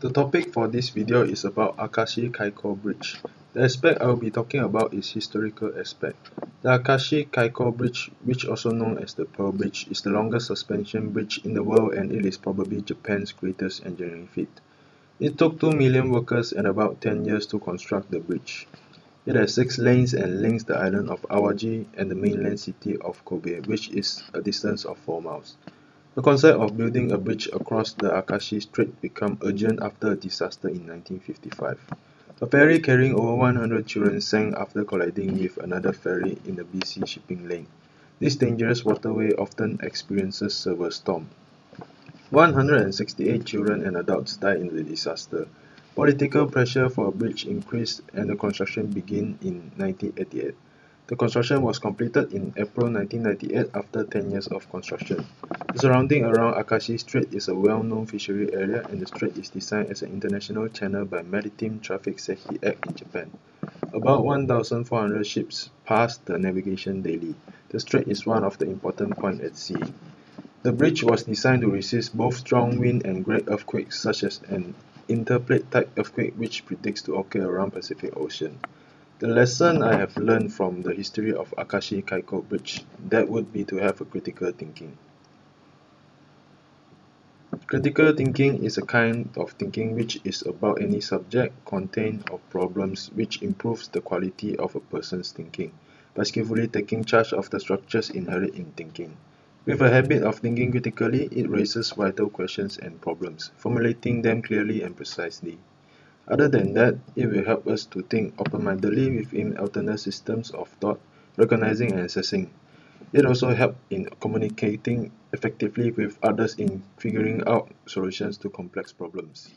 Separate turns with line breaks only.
The topic for this video is about Akashi Kaikyo Bridge. The aspect I will be talking about is historical aspect. The Akashi Kaikyo Bridge, which also known as the Pearl Bridge, is the longest suspension bridge in the world and it is probably Japan's greatest engineering feat. It took 2 million workers and about 10 years to construct the bridge. It has 6 lanes and links the island of Awaji and the mainland city of Kobe, which is a distance of 4 miles. The concept of building a bridge across the Akashi Strait became urgent after a disaster in 1955. A ferry carrying over 100 children sank after colliding with another ferry in the BC shipping lane. This dangerous waterway often experiences severe storm. 168 children and adults died in the disaster. Political pressure for a bridge increased and the construction began in 1988. The construction was completed in April 1998 after 10 years of construction. The surrounding around Akashi Strait is a well-known fishery area and the strait is designed as an international channel by Maritime Traffic Safety Act in Japan. About 1,400 ships pass the navigation daily. The strait is one of the important points at sea. The bridge was designed to resist both strong wind and great earthquakes such as an interplate type earthquake which predicts to occur around Pacific Ocean. The lesson I have learned from the history of Akashi Kaikyo Bridge, that would be to have a critical thinking. Critical thinking is a kind of thinking which is about any subject, content, or problems which improves the quality of a person's thinking by skillfully taking charge of the structures inherent in thinking. With a habit of thinking critically, it raises vital questions and problems, formulating them clearly and precisely. Other than that, it will help us to think open-mindedly within alternate systems of thought, recognizing and assessing. It also helps in communicating effectively with others in figuring out solutions to complex problems.